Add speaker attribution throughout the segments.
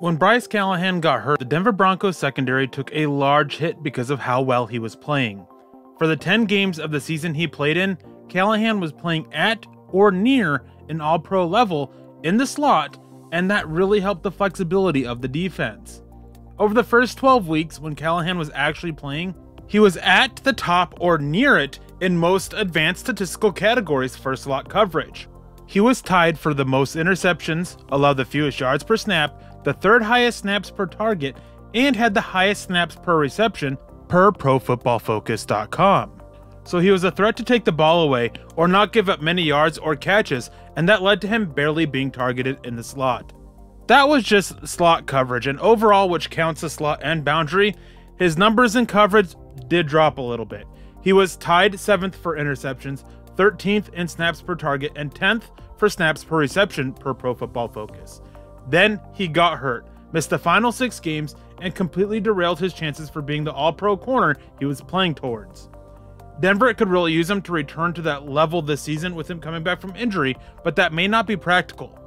Speaker 1: When Bryce Callahan got hurt, the Denver Broncos secondary took a large hit because of how well he was playing. For the 10 games of the season he played in, Callahan was playing at or near an all pro level in the slot, and that really helped the flexibility of the defense. Over the first 12 weeks, when Callahan was actually playing, he was at the top or near it in most advanced statistical categories for slot coverage. He was tied for the most interceptions, allowed the fewest yards per snap, the third highest snaps per target, and had the highest snaps per reception per ProFootballFocus.com. So he was a threat to take the ball away or not give up many yards or catches, and that led to him barely being targeted in the slot. That was just slot coverage, and overall, which counts as slot and boundary, his numbers in coverage did drop a little bit. He was tied 7th for interceptions, 13th in snaps per target, and 10th for snaps per reception per Pro Football Focus. Then he got hurt, missed the final six games, and completely derailed his chances for being the all pro corner he was playing towards. Denver could really use him to return to that level this season with him coming back from injury, but that may not be practical.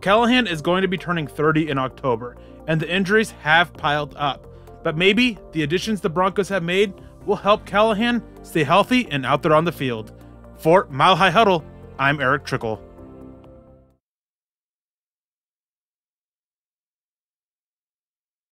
Speaker 1: Callahan is going to be turning 30 in October, and the injuries have piled up. But maybe the additions the Broncos have made will help Callahan stay healthy and out there on the field. For Mile High Huddle, I'm Erick Trickel.